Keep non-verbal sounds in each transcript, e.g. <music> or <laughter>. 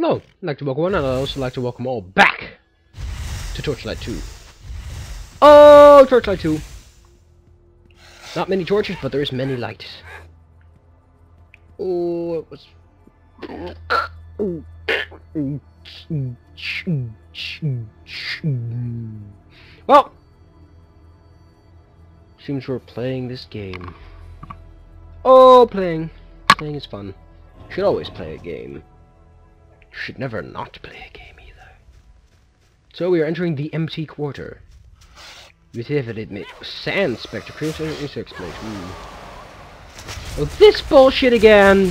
Hello, I'd like to welcome one, and I'd also like to welcome all back to Torchlight 2. Oh, Torchlight 2! Not many torches, but there is many lights. Oh, it was... Well, seems we're playing this game. Oh, playing. Playing is fun. Should always play a game. Should never not play a game either. So we are entering the empty quarter. With evident sand spectre creates an insect. Hmm. Oh, this bullshit again!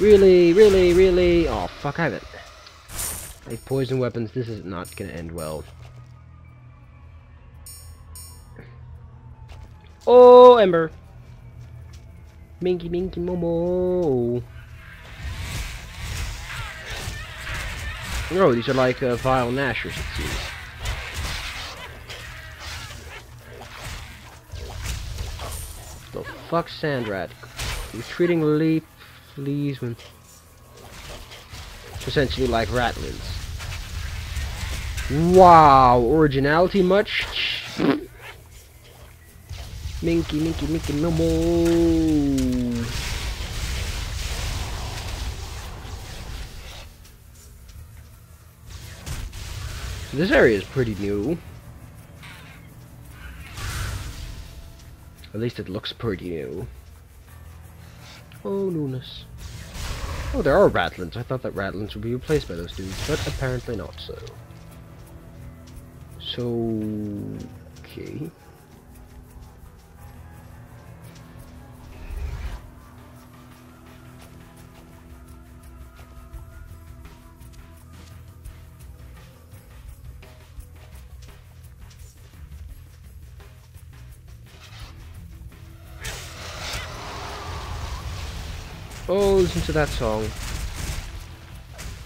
Really, really, really. Oh, fuck, I have it. I have poison weapons. This is not gonna end well. Oh, Ember. Minky, minky, momo. Oh, these are like uh, vile gnashers, it seems. The fuck, Sandrat? You're treating leaf fleas when essentially like ratlings. Wow, originality much? Minky, minky, minky, no more. This area is pretty new. At least it looks pretty new. Oh, Lunas. Oh, there are Ratlings. I thought that Ratlings would be replaced by those dudes, but apparently not so. So... Okay. Listen to that song.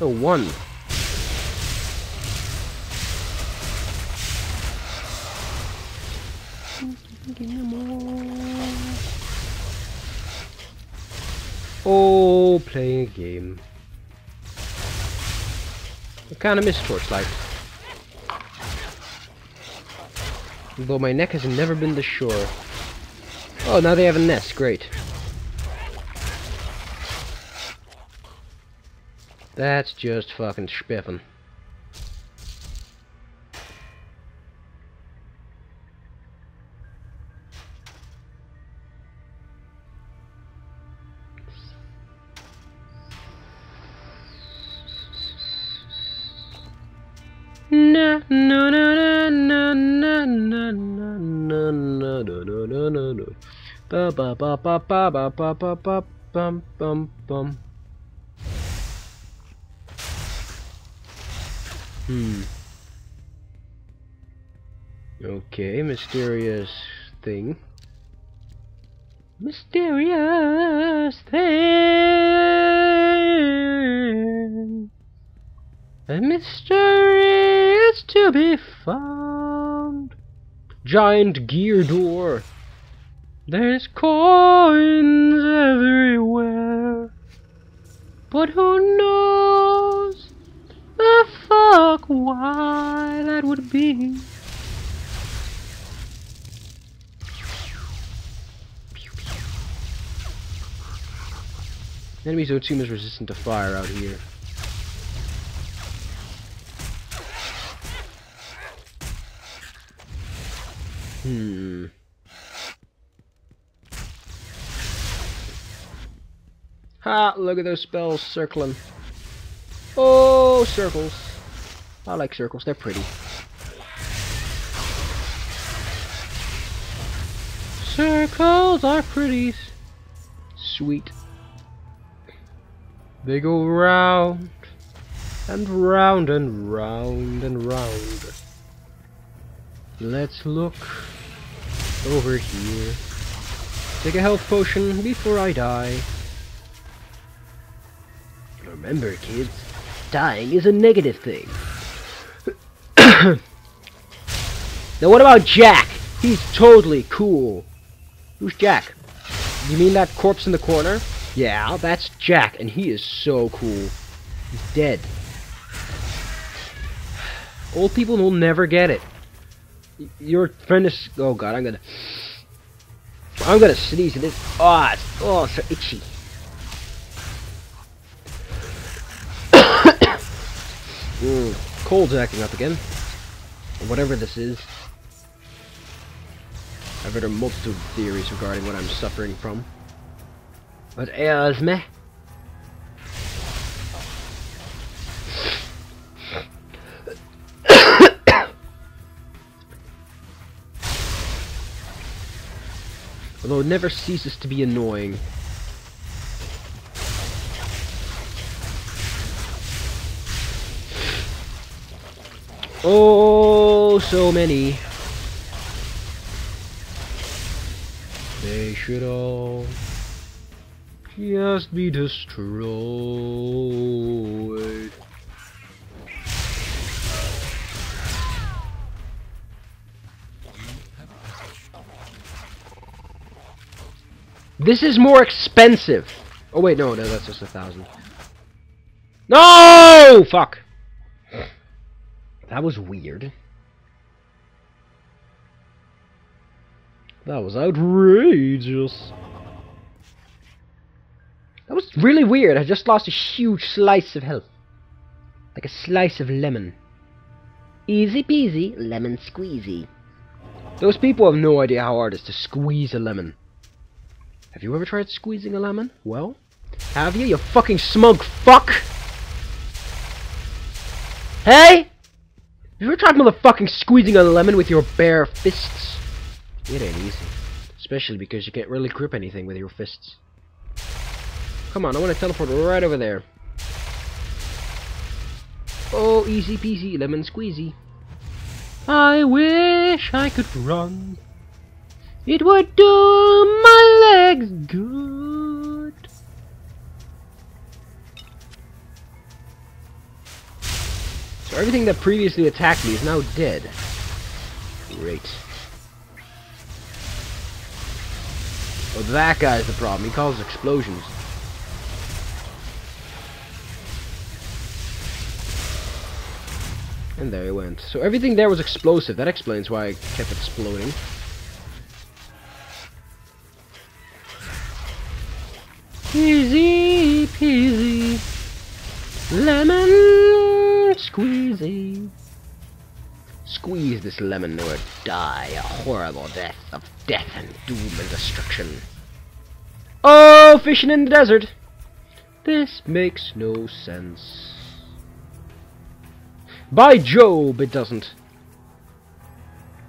Oh, one. Oh, playing a game. I kinda miss Torchlight. Though my neck has never been this sure. Oh, now they have a nest, great. That's just fucking spiffing. Ba ba ba ba ba ba ba ba ba bum bum bum Hmm. Okay, mysterious thing. Mysterious thing. A mystery is to be found. Giant gear door. There's coins everywhere. But who knows why that would be? Enemies don't seem as resistant to fire out here. Hmm. Ha! Look at those spells circling. Oh, circles. I like circles. They're pretty. Circles are pretty. Sweet. They go round and round and round and round. Let's look over here. Take a health potion before I die. Remember, kids, dying is a negative thing. <coughs> now what about Jack? He's totally cool. Who's Jack? You mean that corpse in the corner? Yeah, that's Jack, and he is so cool. He's dead. Old people will never get it. Your friend is. Oh god, I'm gonna. I'm gonna sneeze in this. Oh, it's, oh, so itchy. <coughs> mm, cold's acting up again. Whatever this is. I've heard a multitude of theories regarding what I'm suffering from. What ails me? Although it never ceases to be annoying. Oh, so many. They should all just be destroyed. This is more expensive. Oh wait, no, no, that's just a thousand. No! Fuck. That was weird. That was outrageous. That was really weird. I just lost a huge slice of health. Like a slice of lemon. Easy peasy, lemon squeezy. Those people have no idea how hard it is to squeeze a lemon. Have you ever tried squeezing a lemon? Well, have you, you fucking smug fuck? Hey! Have you ever tried motherfucking squeezing a lemon with your bare fists? It ain't easy. Especially because you can't really grip anything with your fists. Come on, I want to teleport right over there. Oh, easy peasy, lemon squeezy. I wish I could run. It would do my legs good. Everything that previously attacked me is now dead. Great. Oh, that guy's the problem. He causes explosions. And there he went. So everything there was explosive. That explains why it kept exploding. Easy peasy. Lemon Squeeze this lemon or die a horrible death of death and doom and destruction. Oh, fishing in the desert. This makes no sense. By Job, it doesn't.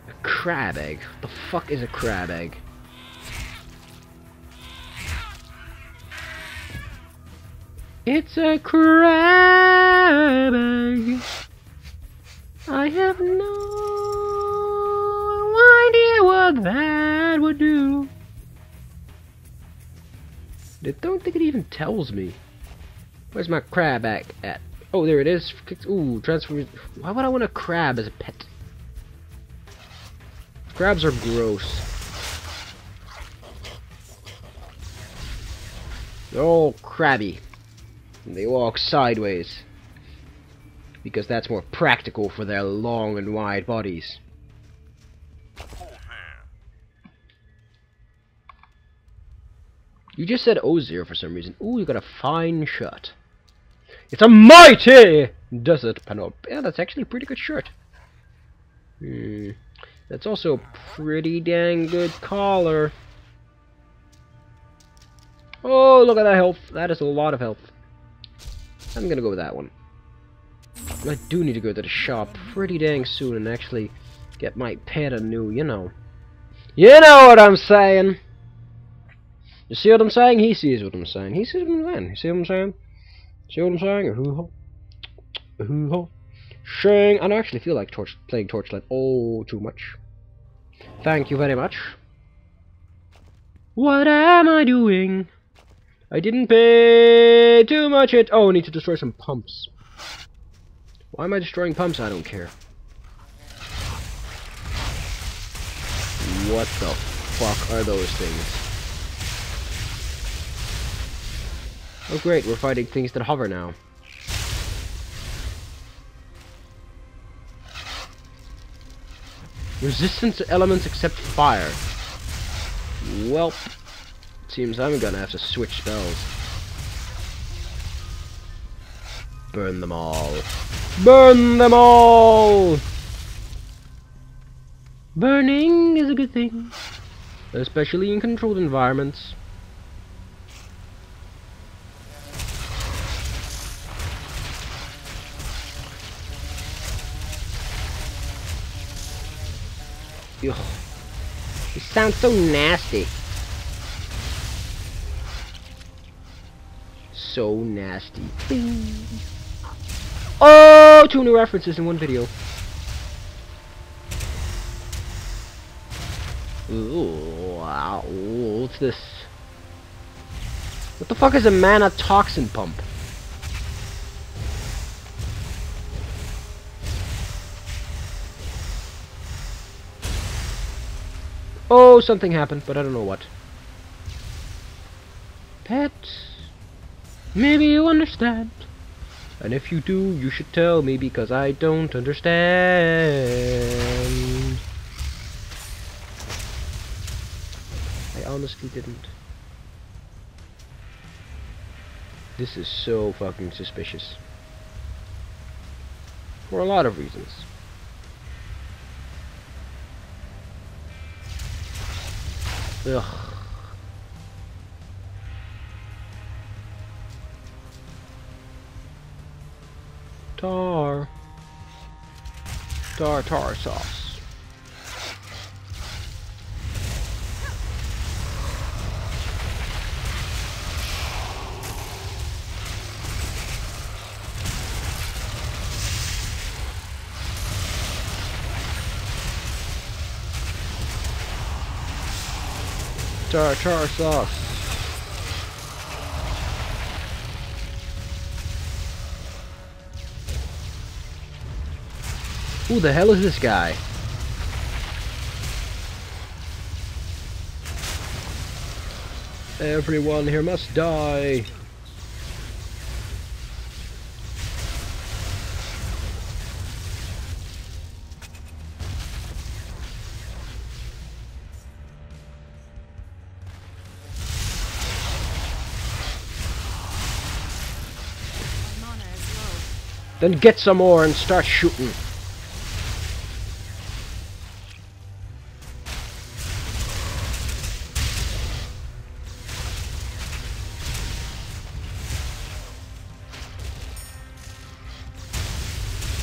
A crab egg. What the fuck is a crab egg? It's a crab egg. I have no idea what that would do. I don't think it even tells me. Where's my crab egg at? Oh, there it is. Ooh, transform. Why would I want a crab as a pet? Crabs are gross. They're all crabby. And they walk sideways. Because that's more practical for their long and wide bodies. You just said O0 for some reason. Ooh, you got a fine shirt. It's a mighty desert panel. Yeah, that's actually a pretty good shirt. Hmm. That's also a pretty dang good collar. Oh, look at that health. That is a lot of health. I'm gonna go with that one. I do need to go to the shop pretty dang soon and actually get my pet a new, you know. You know what I'm saying! You see what I'm saying? He sees what I'm saying. He sees what I'm saying. You see what I'm saying? See what I'm saying? Hoo-ho. Hoo-ho. Shang. I don't actually feel like torch playing Torchlight. Oh, too much. Thank you very much. What am I doing? I didn't pay too much it. Oh, I need to destroy some pumps. Why am I destroying pumps? I don't care. What the fuck are those things? Oh great, we're fighting things that hover now. Resistance to elements except fire. Well, seems I'm gonna have to switch spells. Burn them all. Burn them all! Burning is a good thing. Especially in controlled environments. Ugh. It sounds so nasty. So nasty. Bing. Oh, two new references in one video. Ooh, wow. Ooh, what's this? What the fuck is a mana toxin pump? Oh, something happened, but I don't know what. Pet, maybe you understand. And if you do, you should tell me because I don't understand. I honestly didn't. This is so fucking suspicious. For a lot of reasons. Ugh. Tar. Tartar sauce. Tartar sauce. Who the hell is this guy? Everyone here must die. My mana is low. Then get some more and start shooting.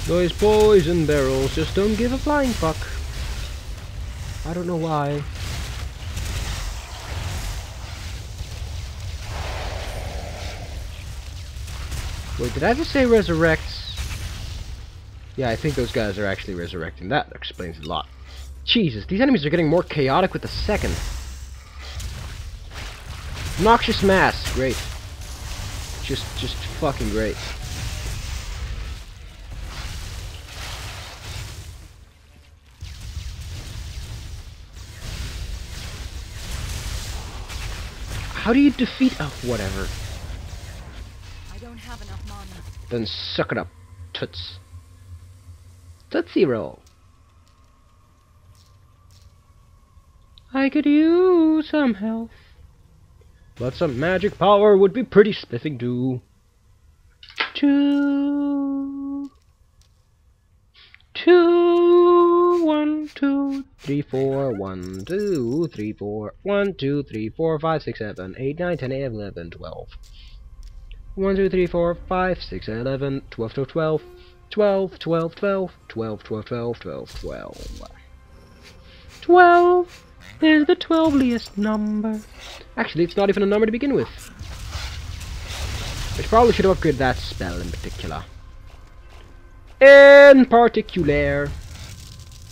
Those poison barrels just don't give a flying fuck. I don't know why. Wait, did I just say resurrects? Yeah, I think those guys are actually resurrecting. That explains a lot. Jesus, these enemies are getting more chaotic with the second. Noxious mass, great. Just, just fucking great. How do you defeat? Oh, whatever. I don't have enough mana. Then suck it up, toots. Tootsie roll. I could use some health. But some magic power would be pretty spiffing too. Two. Two. One, two, three, four. One, two, three, four. One, two, three, four, five, six, seven, eight, nine, ten, eleven, twelve. 1, 2, 3, 4, 5, 6, 11, 12, 12, 12, 12, 12, 12, 12, 12, 12, 12, 12. 12 is the twelveliest number. Actually, it's not even a number to begin with. Which probably should have upgraded that spell in particular. In particular.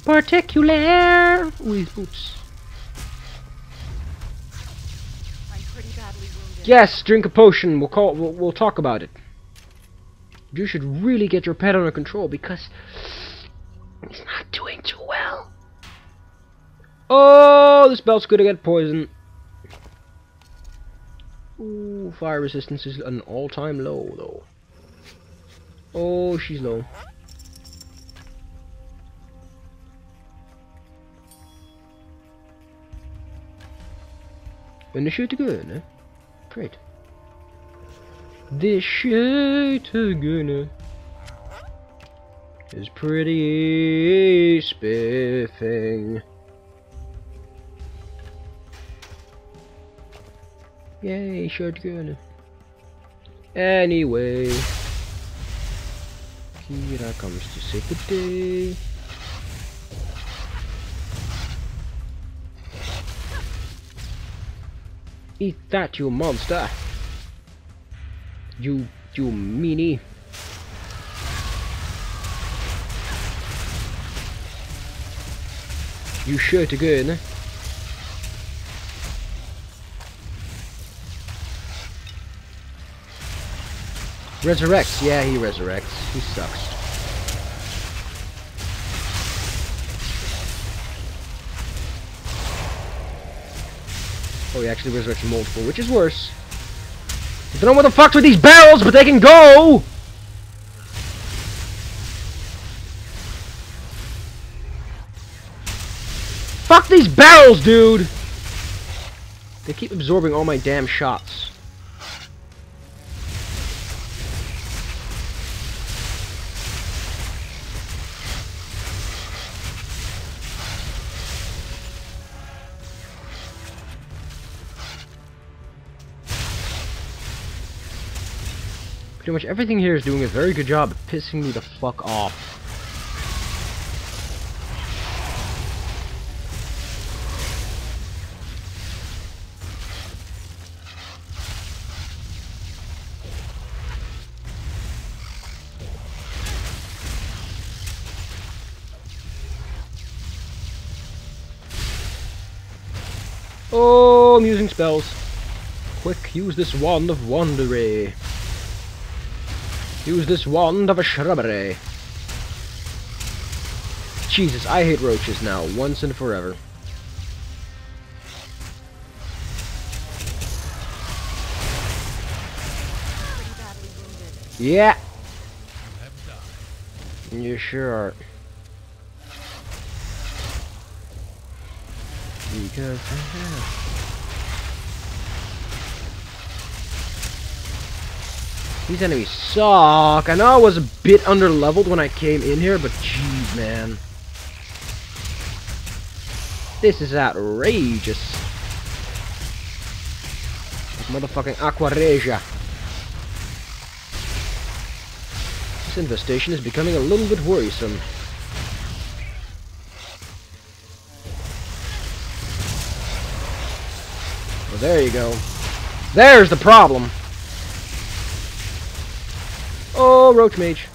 Particular. These boots. Yes, drink a potion. We'll call. We'll, we'll talk about it. You should really get your pet under control because he's not doing too well. Oh, this belt's gonna get poisoned. Ooh, fire resistance is an all-time low though. Oh, she's low. En de skyttegunne. Great. The skyttegunne is pretty spiffing. Yay, shotgun. Anyway, Kira comes to say good day. Eat that, you monster! You, you meanie! You shoot again. Resurrects, yeah, he resurrects. He sucks. Oh, he actually resurrects multiple, which is worse. I don't know what the fuck's with these barrels, but they can go! Fuck these barrels, dude! They keep absorbing all my damn shots. Much everything here is doing a very good job of pissing me the fuck off. Oh, I'm using spells. Quick, use this wand of wandery. Use this wand of a shrubbery. Jesus, I hate roaches now, once and forever. Yeah. You sure are. Because I have. These enemies suck. I know I was a bit underleveled when I came in here, but jeez, man. This is outrageous. This motherfucking Aquaregia. This infestation is becoming a little bit worrisome. Well, there you go. There's the problem. Oh, Roach Mage.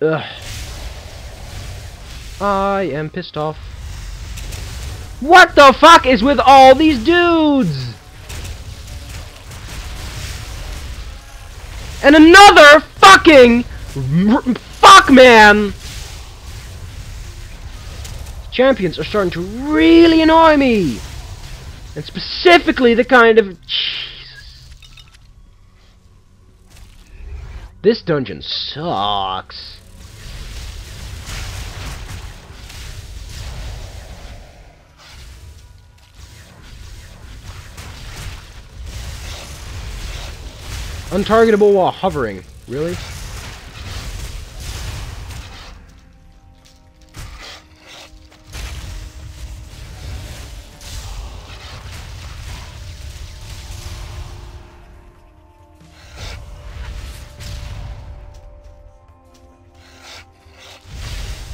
Ugh. I am pissed off. What the fuck is with all these dudes? And another fucking fuck man. Champions are starting to really annoy me. And specifically the kind of Jesus. This dungeon sucks. Untargetable while hovering. Really?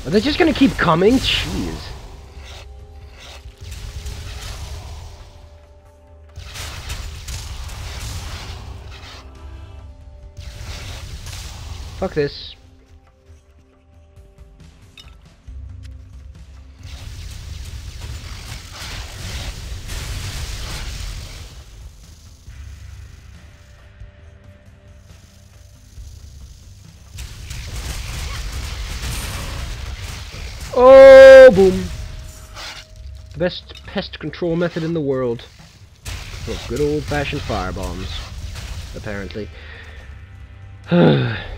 Are they just gonna keep coming? Jeez. Fuck this. Oh, boom. The best pest control method in the world. Well, good old-fashioned firebombs, apparently. <sighs>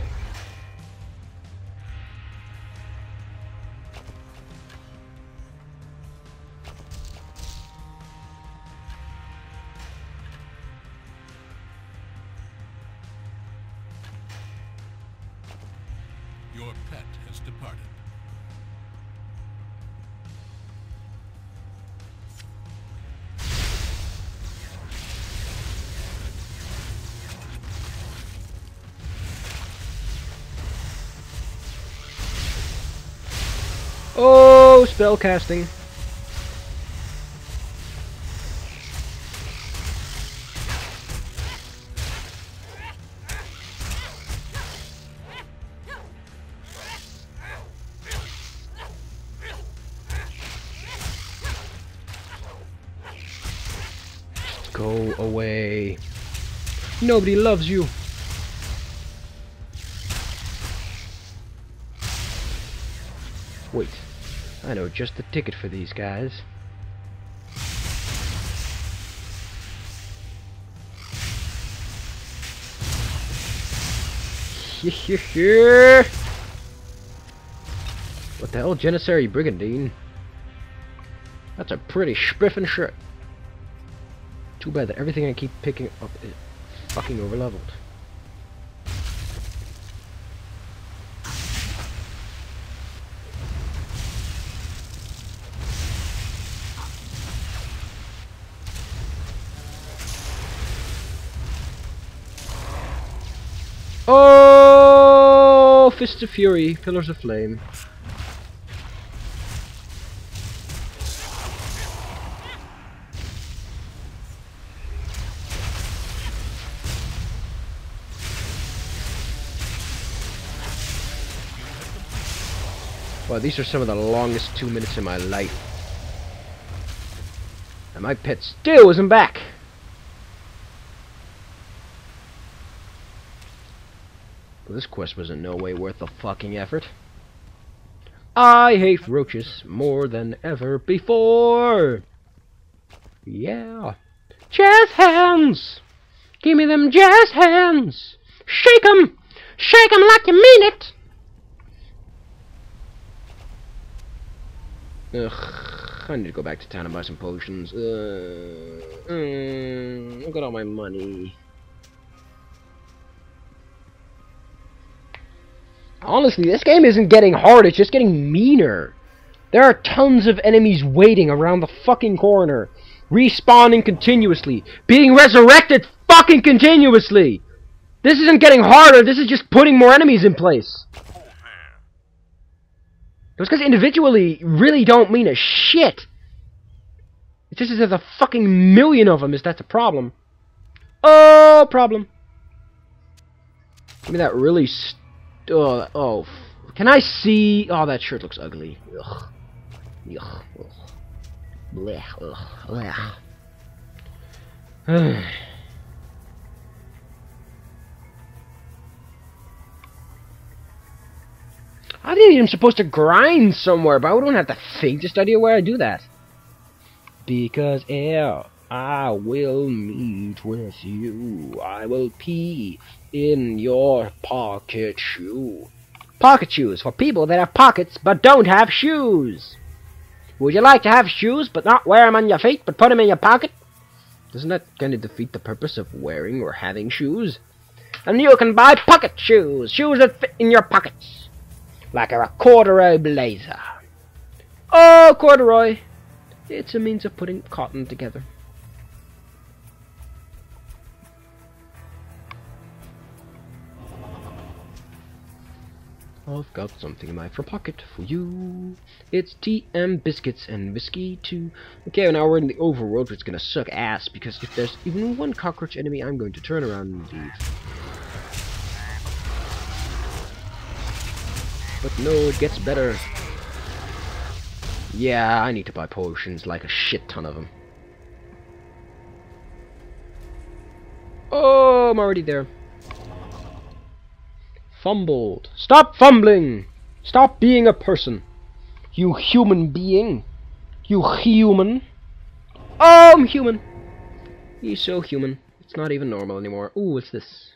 oh, spell casting. Go away. Nobody loves you. Wait, I know just the ticket for these guys. <laughs> what the hell, Janissary Brigandine? That's a pretty spiffin' shirt. Too bad that everything I keep picking up is fucking overleveled. Fists of Fury, Pillars of Flame. Wow, these are some of the longest two minutes in my life. And my pet still isn't back. Well, this quest was in no way worth the fucking effort. I hate roaches more than ever before. Yeah. Jazz hands! Give me them jazz hands! Shake 'em! Shake 'em like you mean it! Ugh, I need to go back to town and buy some potions. Uh, mm, I've got all my money. Honestly, this game isn't getting hard, it's just getting meaner. There are tons of enemies waiting around the fucking corner. Respawning continuously. Being resurrected fucking continuously. This isn't getting harder, this is just putting more enemies in place. Those guys individually really don't mean a shit. It's just as if there's a fucking million of them is that's a problem. Oh, problem. Give me that really uh, oh, can I see? Oh, that shirt looks ugly. Ugh. Ugh. Ugh. Blech. Ugh. <sighs> Blech. I think I'm supposed to grind somewhere, but I don't have the faintest idea where I do that. Because, yeah, I will meet with you. I will pee in your pocket shoe. Pocket shoes for people that have pockets but don't have shoes. Would you like to have shoes but not wear them on your feet but put them in your pocket? Doesn't that kind of defeat the purpose of wearing or having shoes? And you can buy pocket shoes, shoes that fit in your pockets, like a corduroy blazer. Oh, corduroy! It's a means of putting cotton together. I've got something in my front pocket for you. It's TM biscuits and whiskey too. Okay, now we're in the overworld, which is gonna suck ass because if there's even one cockroach enemy, I'm going to turn around and leave. But no, it gets better. Yeah, I need to buy potions, like a shit ton of them. Oh, I'm already there. Fumbled. Stop fumbling! Stop being a person. You human being. You human. Oh, I'm human. He's so human. It's not even normal anymore. Ooh, what's this?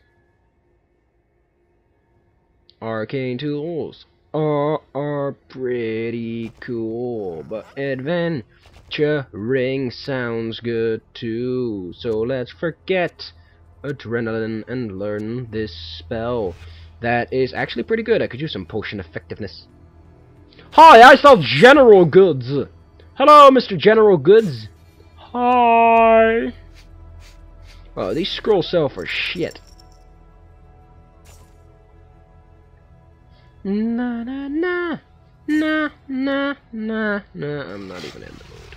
Arcane tools are, are pretty cool, but adventuring sounds good too. So let's forget adrenaline and learn this spell. That is actually pretty good. I could use some potion effectiveness. Hi, I sell general goods. Hello, Mr. General Goods. Hi. Oh, these scrolls sell for shit. Na na na na na na na. I'm not even in the mood.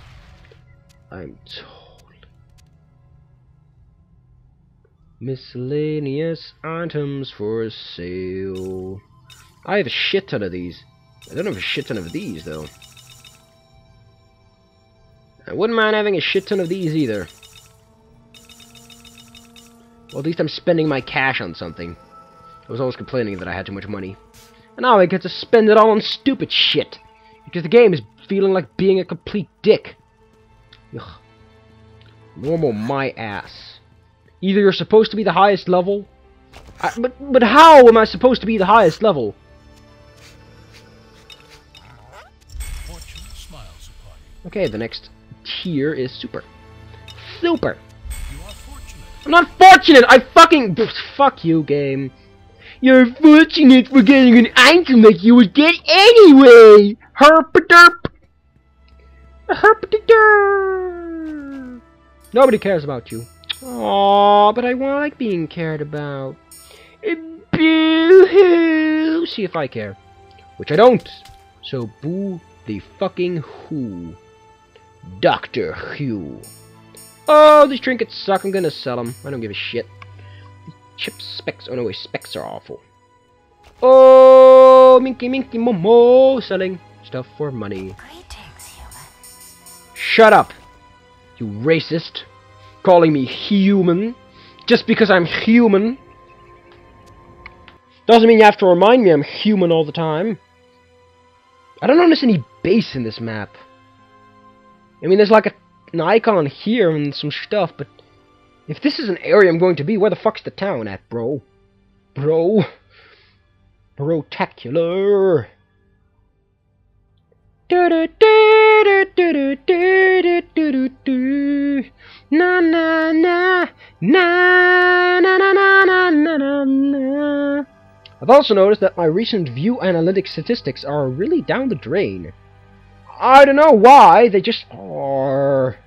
I'm told. Miscellaneous items for sale. I have a shit ton of these. I don't have a shit ton of these though. I wouldn't mind having a shit ton of these either. Well, at least I'm spending my cash on something. I was always complaining that I had too much money. And now I get to spend it all on stupid shit. Because the game is feeling like being a complete dick. Ugh. Normal my ass. Either you're supposed to be the highest level... I, but, but how am I supposed to be the highest level? Okay, the next tier is super. Super! I'm not fortunate! I fucking... Fuck you, game. You're fortunate for getting an item that you would get anyway! Herpaderp! Herpaderp! Nobody cares about you. Aww, but I want like being cared about. Boo-hoo! See if I care. Which I don't. So boo the fucking who. Doctor Who. Oh, these trinkets suck. I'm gonna sell them. I don't give a shit. Chip specs. Oh no, wait, specs are awful. Oh, Minky Minky Momo selling stuff for money. Greetings, human. Shut up, you racist. Calling me human just because I'm human. Doesn't mean you have to remind me I'm human all the time. I don't notice any base in this map. I mean, there's like a, an icon here and some stuff, but if this is an area I'm going to be, where the fuck's the town at, bro? Bro? Brotacular. Na na na na na na na na na na. I've also noticed that my recent view analytics statistics are really down the drain. I don't know why, they just are.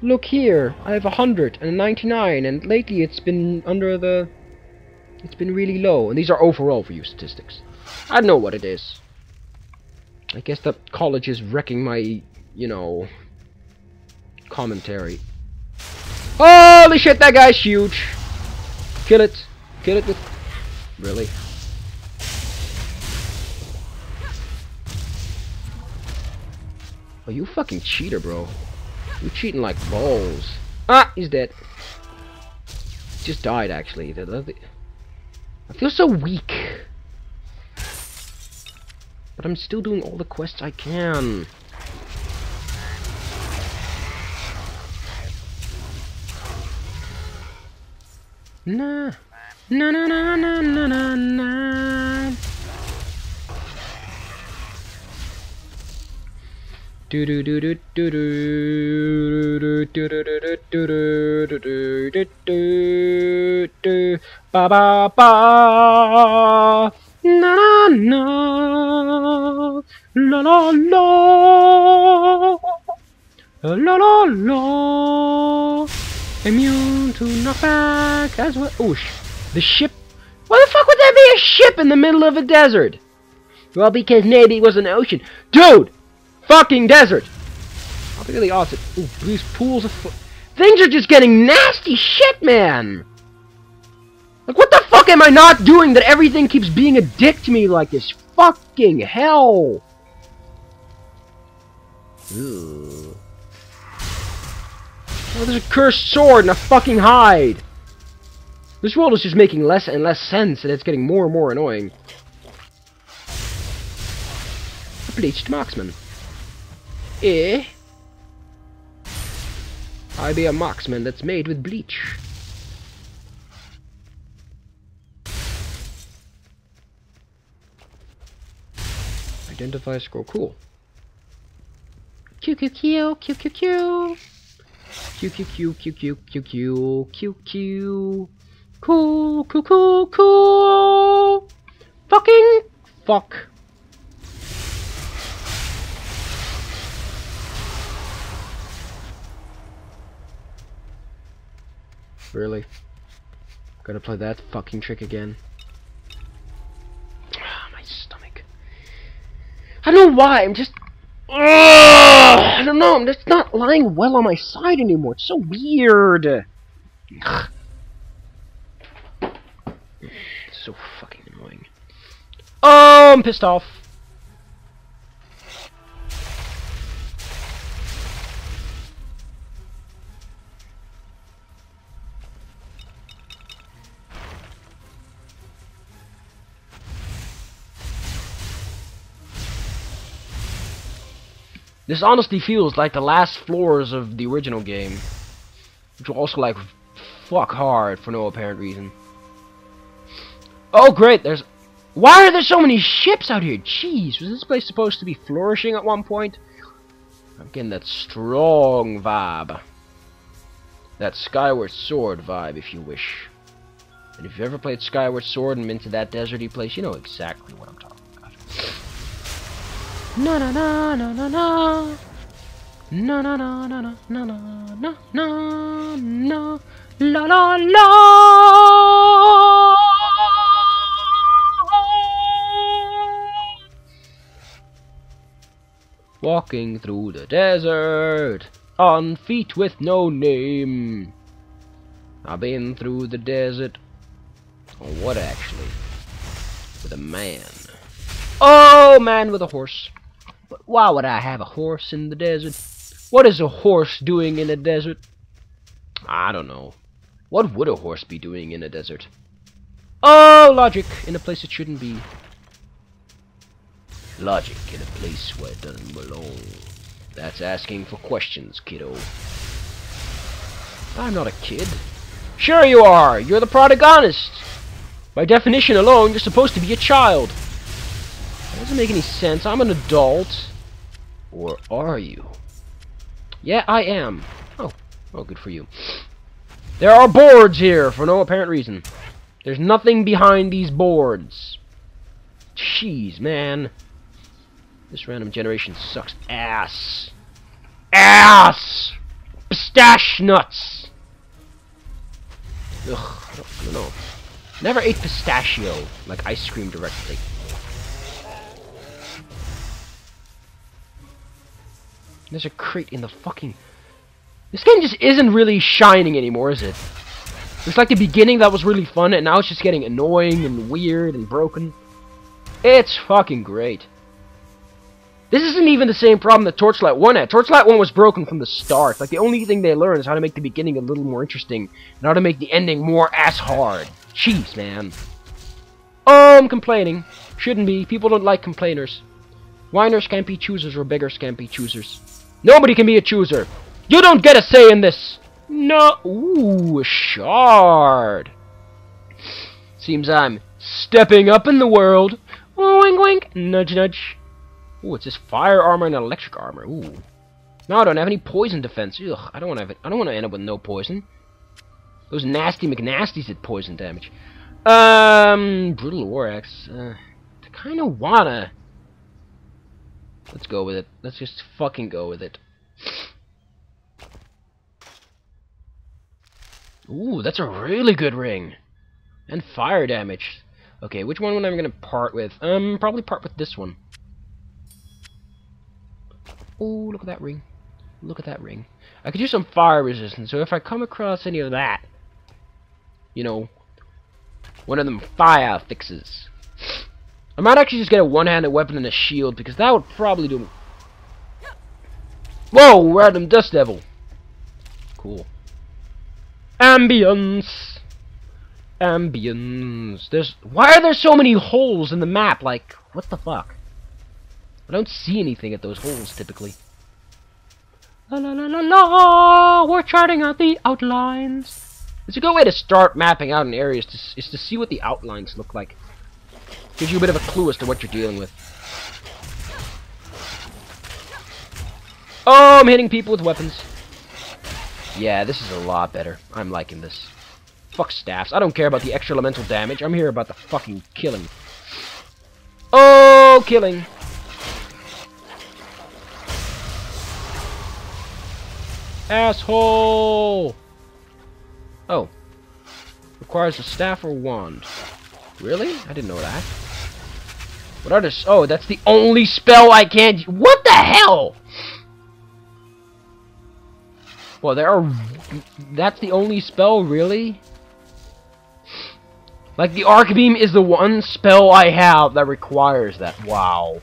Look here, I have 100 and 99, and lately it's been under the... It's been really low, and these are overall view statistics. I don't know what it is. I guess the college is wrecking my, you know, commentary. Holy shit, that guy's huge! Kill it. Kill it with... Really? Oh, you fucking cheater, bro. You cheating like balls. Ah, he's dead. Just died, actually. I feel so weak. But I'm still doing all the quests I can. Nah. Na na na na na na na. Do do do do do do do do do do do do do do do do ba ba ba na na na la la la la la la immune to knockback as well. Oh, the ship. Why the fuck would there be a ship in the middle of a desert? Well, because maybe it was an ocean, dude fucking desert. Oh, really awesome. Ooh, these pools of things are just getting nasty shit, man. Like, what the fuck am I not doing that everything keeps being a dick to me like this? Fucking hell. Ugh. Oh, there's a cursed sword and a fucking hide. This world is just making less and less sense, and it's getting more and more annoying. A bleached marksman. Eh? I be a marksman that's made with bleach. Identify scroll. Cool. Q Q Q Q Q Q Q Q Q Q Q Q Q Q Q Cool, cool, cool, cool. Fucking fuck. Really? Gonna play that fucking trick again. Ah, my stomach. I don't know why, I'm just I don't know, just not lying well on my side anymore. It's so weird. So fucking annoying. Oh, I'm pissed off. This honestly feels like the last floors of the original game. Which were also like fuck hard for no apparent reason. Oh great, there's why are there so many ships out here? Jeez, was this place supposed to be flourishing at one point? I'm getting that strong vibe. That Skyward Sword vibe, if you wish. And if you've ever played Skyward Sword and been to that deserty place, you know exactly what I'm talking about. Na na na na na na. Na na na na na na na na na la la la. Walking through the desert on feet with no name. I've been through the desert. Or what actually? With a man. Oh, man with a horse. But why would I have a horse in the desert? What is a horse doing in a desert? I don't know. What would a horse be doing in a desert? Oh, logic in a place it shouldn't be. Logic in a place where it doesn't belong. That's asking for questions, kiddo. I'm not a kid. Sure you are! You're the protagonist! By definition alone, you're supposed to be a child. Doesn't make any sense. I'm an adult. Or are you? Yeah, I am. Oh. Oh, good for you. There are boards here for no apparent reason. There's nothing behind these boards. Jeez, man. This random generation sucks ass. Ass! Pistache nuts! Ugh, I don't, I don't know. Never ate pistachio, like ice cream directly. There's a crate in the fucking... This game just isn't really shining anymore, is it? It's like the beginning that was really fun, and now it's just getting annoying and weird and broken. It's fucking great. This isn't even the same problem that Torchlight 1 had. Torchlight 1 was broken from the start. Like, the only thing they learned is how to make the beginning a little more interesting, and how to make the ending more ass-hard. Jeez, man. Oh, I'm complaining. Shouldn't be. People don't like complainers. Whiners can't be choosers, or beggars can't be choosers. Nobody can be a chooser. You don't get a say in this. No. Ooh, a shard. Seems I'm stepping up in the world. Wink, wink. Nudge, nudge. Ooh, it's this fire armor and electric armor. Ooh. No, I don't have any poison defense. Ugh, I don't want to. I don't want to end up with no poison. Those nasty McNasties did poison damage. Um, brutal war axe. Uh, I kind of wanna. Let's go with it. Let's just fucking go with it. Ooh, that's a really good ring. And fire damage. Okay, which one am I gonna part with? Um, probably part with this one. Oh, look at that ring. Look at that ring. I could use some fire resistance, so if I come across any of that, you know, one of them fire fixes. I might actually just get a one-handed weapon and a shield, because that would probably do... Whoa, random Dust Devil. Cool. Ambience. Ambience. There's... Why are there so many holes in the map? Like, what the fuck? I don't see anything at those holes typically. La la la la la! We're charting out the outlines. It's a good way to start mapping out an area is to, is to see what the outlines look like. Gives you a bit of a clue as to what you're dealing with. Oh, I'm hitting people with weapons. Yeah, this is a lot better. I'm liking this. Fuck staffs. I don't care about the extra elemental damage. I'm here about the fucking killing. Oh, killing. Asshole! Oh. Requires a staff or wand. Really? I didn't know that. What are? Oh, that's the only spell I can't. What the hell? Well, there are. That's the only spell, really? Like, the Arc Beam is the one spell I have that requires that. Wow.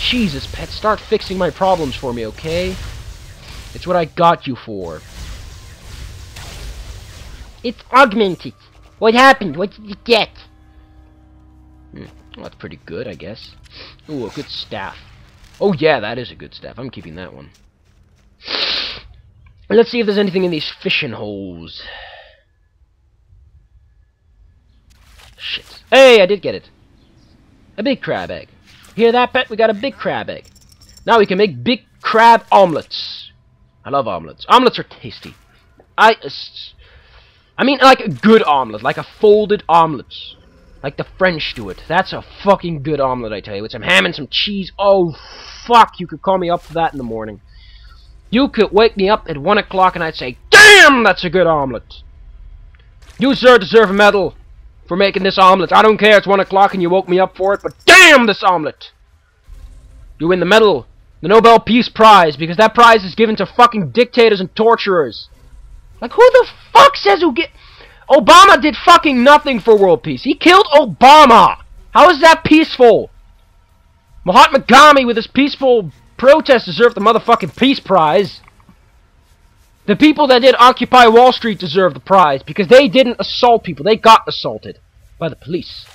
Jesus, pet, start fixing my problems for me, okay? It's what I got you for. It's augmented. What happened? What did you get? Well, that's pretty good, I guess. Ooh, a good staff. Oh yeah, that is a good staff. I'm keeping that one. Let's see if there's anything in these fishing holes. Shit. Hey, I did get it. A big crab egg. Hear that, pet? We got a big crab egg. Now we can make big crab omelets. I love omelets. Omelets are tasty. I. Uh, I mean, like a good omelet, like a folded omelet. Like the French do it. That's a fucking good omelet, I tell you. With some ham and some cheese. Oh, fuck. You could call me up for that in the morning. You could wake me up at 1 o'clock and I'd say, Damn, that's a good omelet. You, sir, deserve a medal for making this omelet. I don't care it's 1 o'clock and you woke me up for it, but damn this omelet. You win the medal, the Nobel Peace Prize, because that prize is given to fucking dictators and torturers. Like, who the fuck says who get... Obama did fucking nothing for world peace. He killed Osama. How is that peaceful? Mahatma Gandhi with his peaceful protest deserved the motherfucking Peace Prize. The people that did Occupy Wall Street deserve the prize because they didn't assault people. They got assaulted by the police.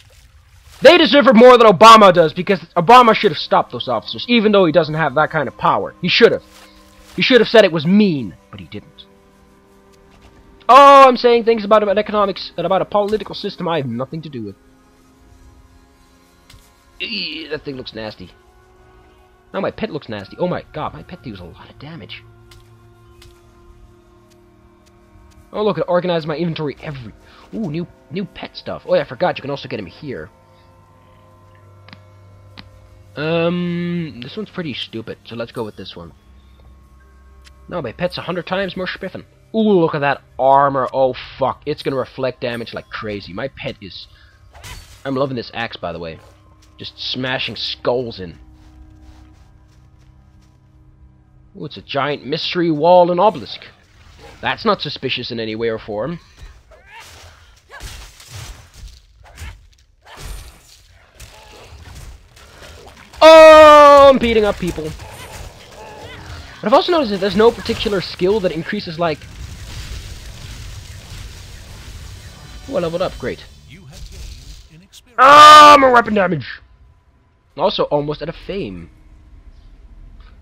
They deserve it more than Obama does because Obama should have stopped those officers, even though he doesn't have that kind of power. He should have. He should have said it was mean, but he didn't. Oh, I'm saying things about about economics and about a political system I have nothing to do with. Eee, that thing looks nasty. Now my pet looks nasty. Oh my god, my pet deals a lot of damage. Oh look, it organized my inventory every... Ooh, new new pet stuff. Oh yeah, I forgot, you can also get him here. Um, this one's pretty stupid, so let's go with this one. No, my pet's a hundred times more spiffin. Ooh, look at that armor. Oh, fuck. It's gonna reflect damage like crazy. My pet is... I'm loving this axe, by the way. Just smashing skulls in. Ooh, it's a giant mystery wall and obelisk. That's not suspicious in any way or form. Oh, I'm beating up people. But I've also noticed that there's no particular skill that increases, like... Oh, I leveled up, great. You have gained. Ah, more weapon damage! Also, almost at a fame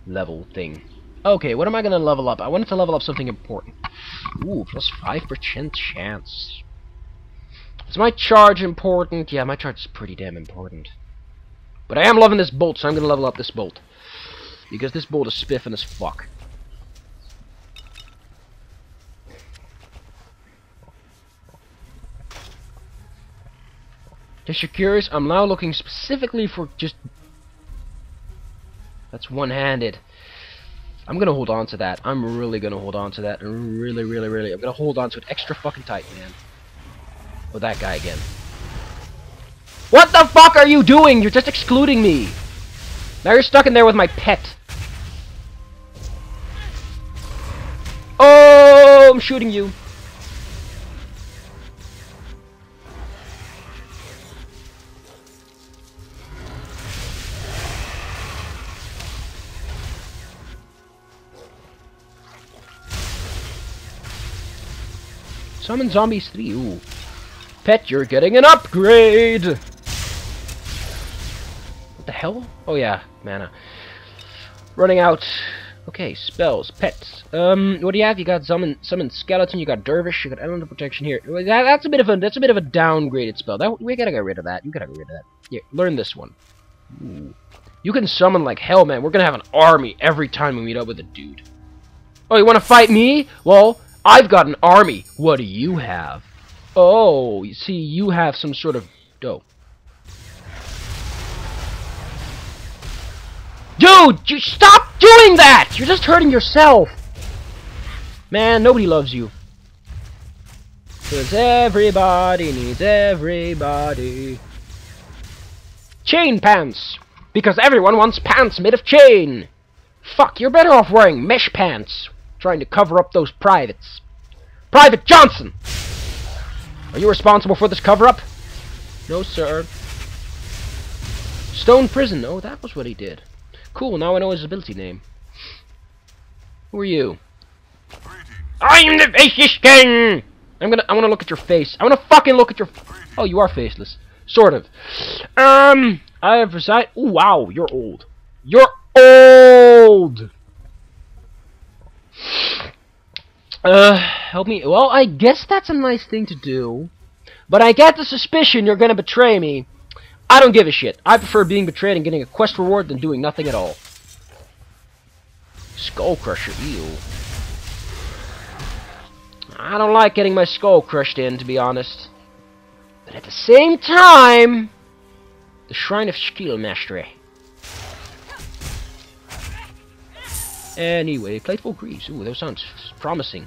level thing. Okay, what am I gonna level up? I wanted to level up something important. Ooh, plus 5% chance. Is my charge important? Yeah, my charge is pretty damn important. But I am loving this bolt, so I'm gonna level up this bolt. Because this bolt is spiffing as fuck. Just you're curious, I'm now looking specifically for just... That's one-handed. I'm gonna hold on to that. I'm really gonna hold on to that. Really, really, really. I'm gonna hold on to it extra fucking tight, man. Oh, that guy again. What the fuck are you doing? You're just excluding me. Now you're stuck in there with my pet. Oh, I'm shooting you. Summon Zombies 3. Ooh. Pet, you're getting an upgrade! What the hell? Oh yeah, mana. Running out. Okay, spells, pets. Um, what do you have? You got summon, summon skeleton. You got dervish. You got elemental protection here. That, that's a bit of a that's a bit of a downgraded spell. That we gotta get rid of that. You gotta get rid of that. Yeah, learn this one. Ooh. You can summon like hell, man. We're gonna have an army every time we meet up with a dude. Oh, you want to fight me? Well, I've got an army. What do you have? Oh, you see, you have some sort of dope. Dude, you stop doing that! You're just hurting yourself. Man, nobody loves you. Cause everybody needs everybody. Chain pants! Because everyone wants pants made of chain! Fuck, you're better off wearing mesh pants. Trying to cover up those privates. Private Johnson! Are you responsible for this cover-up? No, sir. Stone Prison. Oh, that was what he did. Cool, now I know his ability name. Who are you? I'm the faceless king! I'm gonna, I wanna look at your face. I wanna fucking look at your... Oh, you are faceless. Sort of. Um, I have reside... Ooh, wow, you're old. You're old! Uh, help me. Well, I guess that's a nice thing to do. But I get the suspicion you're gonna betray me. I don't give a shit. I prefer being betrayed and getting a quest reward than doing nothing at all. Skull Crusher, ew. I don't like getting my skull crushed in, to be honest. But at the same time, the Shrine of Skill Mastery. Anyway, Plateful Greaves. Ooh, those sounds promising.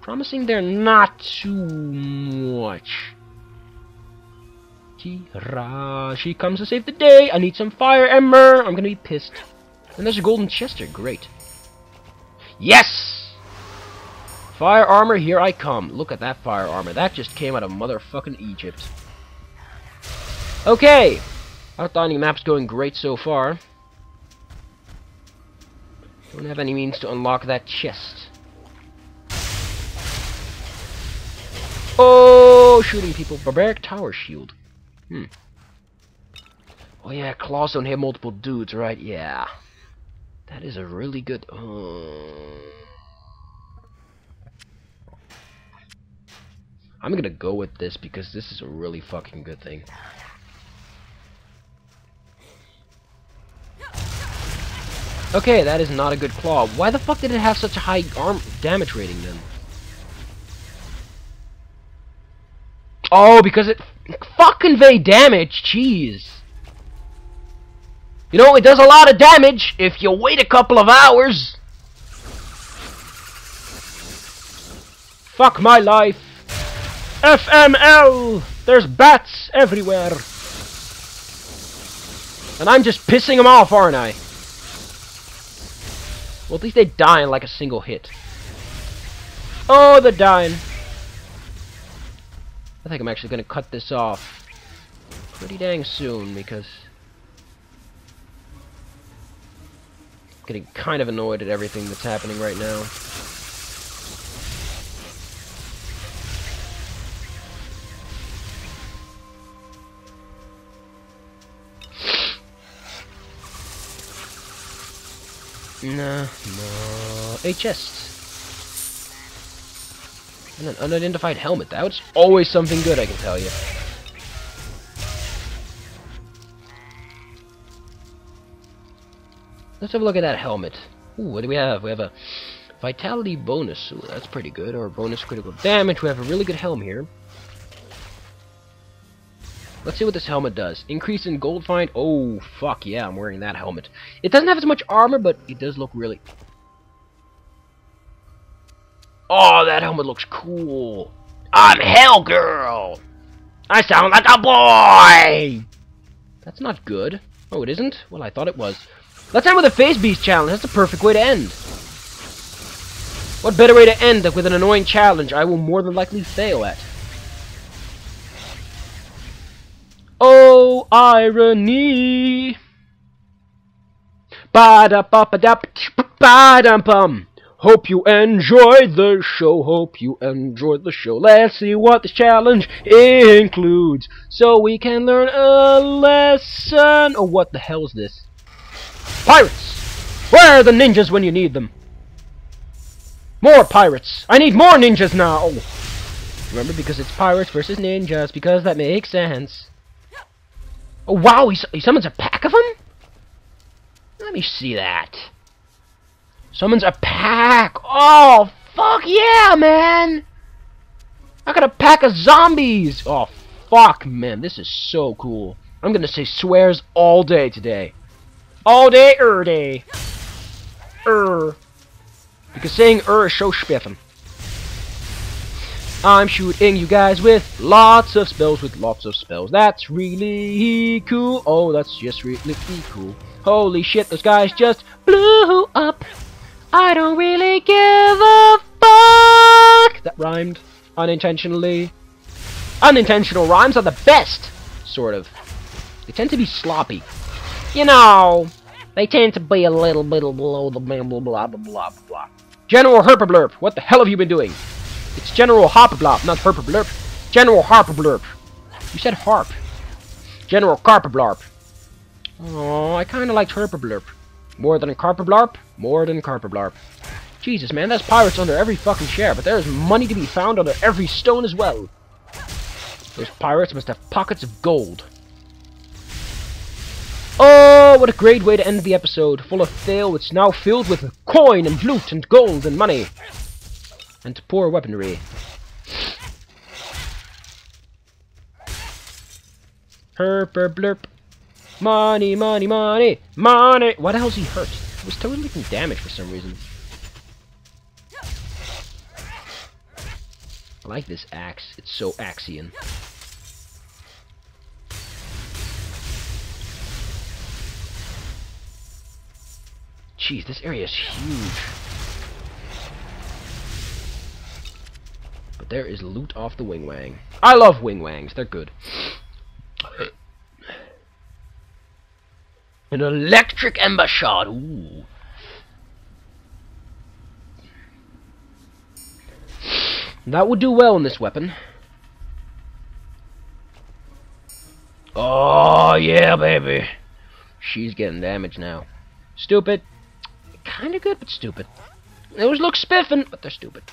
Promising they're not too much. Kira, she comes to save the day. I need some fire ember. I'm gonna be pissed. And there's a golden chester. Great. Yes! Fire armor, here I come. Look at that fire armor. That just came out of motherfucking Egypt. Okay. Outlining map's going great so far. Don't have any means to unlock that chest. Oh, shooting people. Barbaric Tower Shield. Hmm. Oh yeah, claws don't hit multiple dudes, right? Yeah. That is a really good... Uh... I'm gonna go with this because this is a really fucking good thing. Okay, that is not a good claw. Why the fuck did it have such a high arm damage rating then? Oh, because it fuck convey damage. Jeez. You know, it does a lot of damage if you wait a couple of hours. Fuck my life. FML! There's bats everywhere. And I'm just pissing them off, aren't I? Well, at least they die in like a single hit. Oh, they're dying. I think I'm actually going to cut this off pretty dang soon because I'm getting kind of annoyed at everything that's happening right now. No, no. A chest. And an unidentified helmet. That was always something good, I can tell you. Let's have a look at that helmet. Ooh, what do we have? We have a vitality bonus. Ooh, that's pretty good. Or bonus critical damage. We have a really good helm here. Let's see what this helmet does. Increase in gold find. Oh, fuck yeah, I'm wearing that helmet. It doesn't have as much armor, but it does look really... Oh, that helmet looks cool. I'm Hell Girl. I sound like a boy. That's not good. Oh, it isn't? Well, I thought it was. Let's end with a Phase Beast challenge. That's the perfect way to end. What better way to end than with an annoying challenge I will more than likely fail at? Oh, irony. Ba da ba ba da ba da bum. Hope you enjoyed the show. Hope you enjoyed the show. Let's see what this challenge includes so we can learn a lesson. Oh, what the hell is this? Pirates! Where are the ninjas when you need them? More pirates! I need more ninjas now! Remember, because it's pirates versus ninjas, because that makes sense. Oh, wow, he, he summons a pack of them? Let me see that. Summons a pack! Oh, fuck yeah, man! I got a pack of zombies! Oh, fuck, man, this is so cool. I'm gonna say swears all day today. All day, er day. Er. Because saying er is so spiffin'. I'm shooting you guys with lots of spells, with lots of spells. That's really cool. Oh, that's just really cool. Holy shit, those guys just blew up. I don't really give a fuck. That rhymed unintentionally. Unintentional rhymes are the best, sort of. They tend to be sloppy. You know, they tend to be a little bit below the blah blah blah blah blah blah. General Herperblurp, what the hell have you been doing? It's General Hopperblop, not Herperblurp. General Harperblurp. You said harp. General Carperblurp. Oh, I kind of liked Herperblurp. More than a Carperblarp? More than Carperblarp. Jesus, man, there's pirates under every fucking share, but there's money to be found under every stone as well. Those pirates must have pockets of gold. Oh, what a great way to end the episode. Full of fail, it's now filled with coin and loot and gold and money. And poor weaponry. Herper blurp. Money, money, money, money! Why the hell is he hurt? He was totally taking damage for some reason. I like this axe. It's so axian. Jeez, this area is huge. There is loot off the wing wang. I love wing wangs. They're good. An electric ember shot. Ooh. That would do well in this weapon. Oh, yeah, baby. She's getting damaged now. Stupid. Kinda good, but stupid. Those look spiffing, but they're stupid.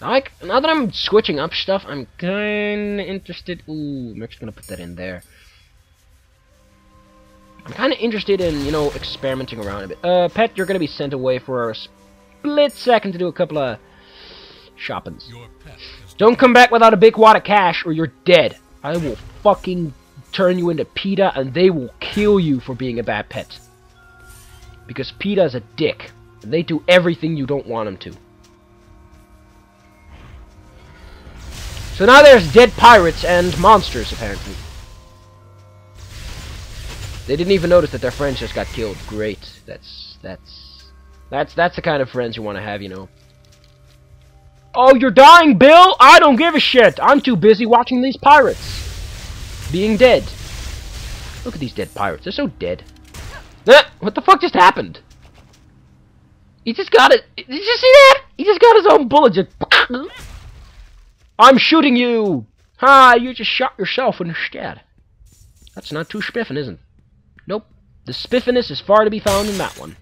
Like, now that I'm switching up stuff, I'm kinda interested. Ooh, I'm gonna put that in there. I'm kind of interested in, you know, experimenting around a bit. Uh, Pet, you're going to be sent away for a split second to do a couple of shoppings. Your pet has Don't come back without a big wad of cash or you're dead. I will fucking turn you into PETA and they will kill you for being a bad pet. Because PETA is a dick. And they do everything you don't want them to. So now there's dead pirates and monsters, apparently. They didn't even notice that their friends just got killed. Great. That's that's that's that's the kind of friends you want to have, you know. Oh, you're dying, Bill? I don't give a shit. I'm too busy watching these pirates being dead. Look at these dead pirates. They're so dead. Eh, what the fuck just happened? He just got it. Did you see that? He just got his own bullet. Just. <laughs> I'm shooting you. Ha! You just shot yourself instead. That's not too spiffin', isn't it? Nope. The spiffiness is far to be found in that one.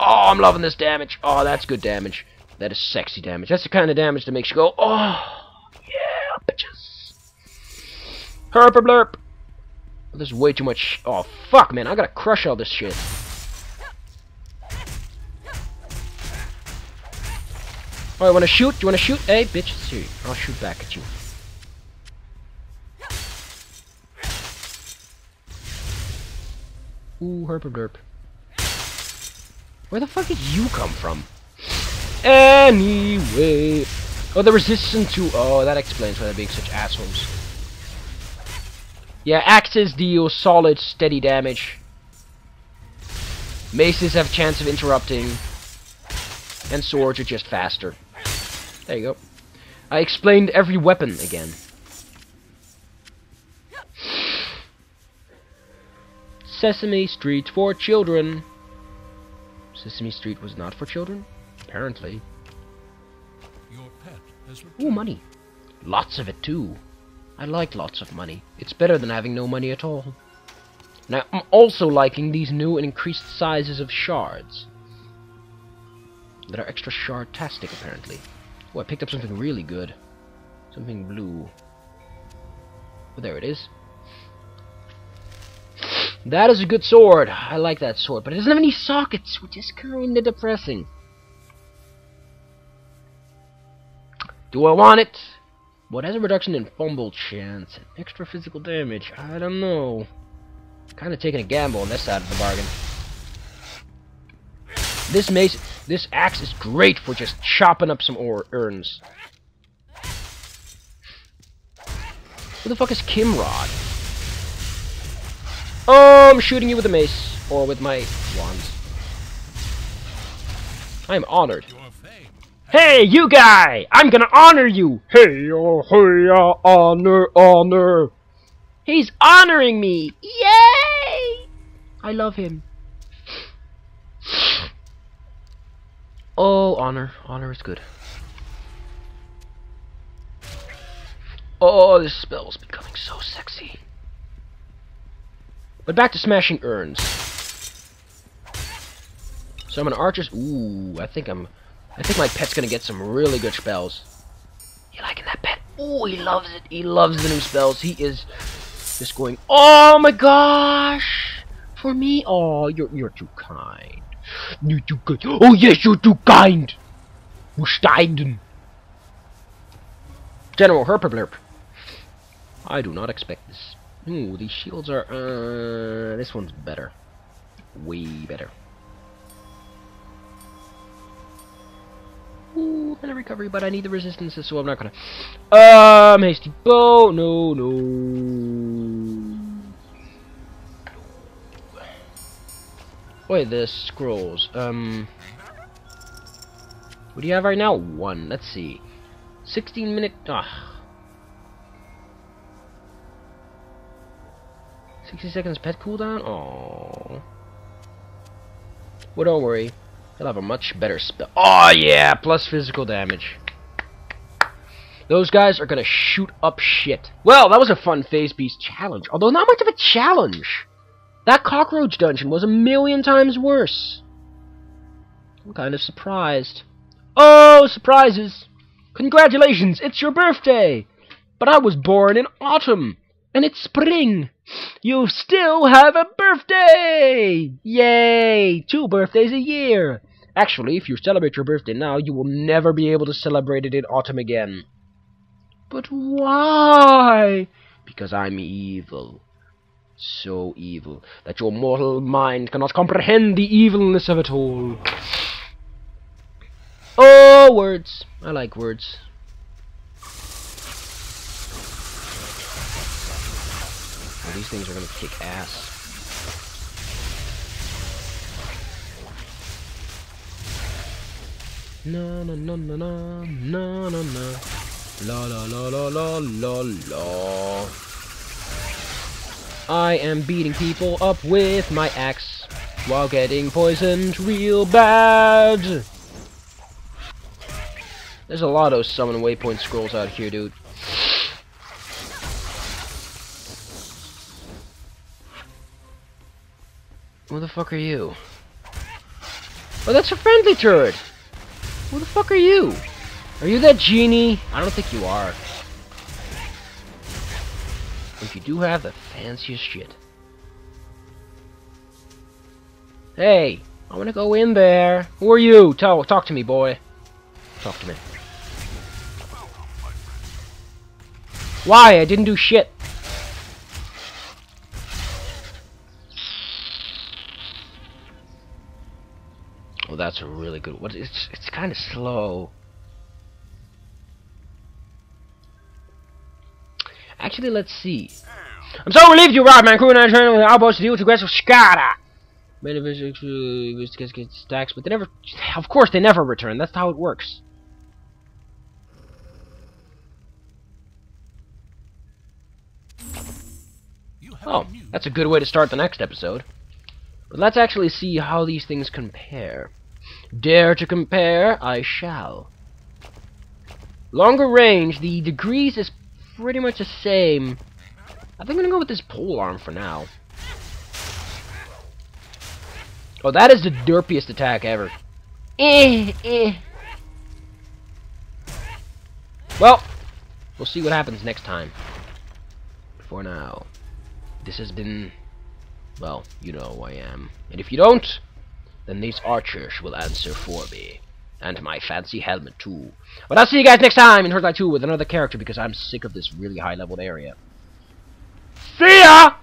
Oh, I'm loving this damage. Oh, that's good damage. That is sexy damage. That's the kind of damage that makes you go, oh, yeah, bitches. Herp blurp. There's way too much. Oh, fuck, man. I gotta crush all this shit. Oh, you wanna shoot? You wanna shoot? Hey, bitch. See, I'll shoot back at you. Ooh, herp derp. Where the fuck did you come from? Anyway. Oh, the resistance to... Oh, that explains why they're being such assholes. Yeah, axes deal solid, steady damage. Maces have chance of interrupting. And swords are just faster. There you go. I explained every weapon again. Sesame Street for children. Sesame Street was not for children? Apparently. Your pet has Ooh, money. Lots of it, too. I like lots of money. It's better than having no money at all. Now, I'm also liking these new and increased sizes of shards. That are extra shardtastic, apparently. Oh, I picked up something really good. Something blue. Oh, there it is. That is a good sword. I like that sword, but it doesn't have any sockets, which is kinda depressing. Do I want it? What has a reduction in fumble chance and extra physical damage? I don't know. Kinda taking a gamble on this side of the bargain. This mace, this axe is great for just chopping up some ore urns. Who the fuck is Kimrod? Oh, I'm shooting you with a mace or with my wands. I am honored. Hey, you guy! I'm gonna honor you! Hey, oh, hey, uh, honor, honor! He's honoring me! Yay! I love him. Oh, honor. Honor is good. Oh, this spell's becoming so sexy. But back to smashing urns. So I'm an archer. Ooh, I think I'm. I think my pet's gonna get some really good spells. You liking that pet? Ooh, he loves it. He loves the new spells. He is just going. Oh my gosh! For me, oh, you're you're too kind. You're too good. Oh yes, you're too kind. Steiden. General Herperblurp. I do not expect this. Ooh, these shields are. Uh, this one's better. Way better. Ooh, better recovery, but I need the resistances, so I'm not gonna. Um, hasty bow. No, no. Wait, the scrolls. Um, what do you have right now? One. Let's see. 16 minute. Ah. 60 seconds pet cooldown? Oh. Well, don't worry. He'll have a much better spell. Oh, yeah! Plus physical damage. Those guys are gonna shoot up shit. Well, that was a fun Phase Beast challenge. Although not much of a challenge. That cockroach dungeon was a million times worse. I'm kind of surprised. Oh, surprises! Congratulations, it's your birthday! But I was born in autumn, and it's spring. You still have a birthday! Yay! Two birthdays a year! Actually, if you celebrate your birthday now, you will never be able to celebrate it in autumn again. But why? Because I'm evil. So evil that your mortal mind cannot comprehend the evilness of it all. Oh, words. I like words. Well, these things are gonna kick ass. Na na na na na na na na la la la la la la la. I am beating people up with my axe while getting poisoned real bad. There's a lot of summon waypoint scrolls out here, dude. Who the fuck are you? Oh, that's a friendly turret! Who the fuck are you? Are you that genie? I don't think you are. But you do have the fanciest shit. Hey, I wanna go in there. Who are you? Tell, talk to me, boy. Talk to me. Why? I didn't do shit. Oh, that's a really good. What? It's it's kind of slow. Actually, let's see. I'm so relieved you arrived, man. Crew and I trying with outpost to deal with aggressive Skada. Many to get stacks, but they never. Of course, they never return. That's how it works. Oh, that's a good way to start the next episode. But let's actually see how these things compare. Dare to compare? I shall. Longer range, the degrees is pretty much the same. I think I'm gonna go with this pole arm for now. Oh, that is the derpiest attack ever. Eh, eh. Well, we'll see what happens next time. For now, this has been, well, you know who I am. And if you don't, then these archers will answer for me. And my fancy helmet too. But I'll see you guys next time in Hurt 2 with another character because I'm sick of this really high leveled area. See ya!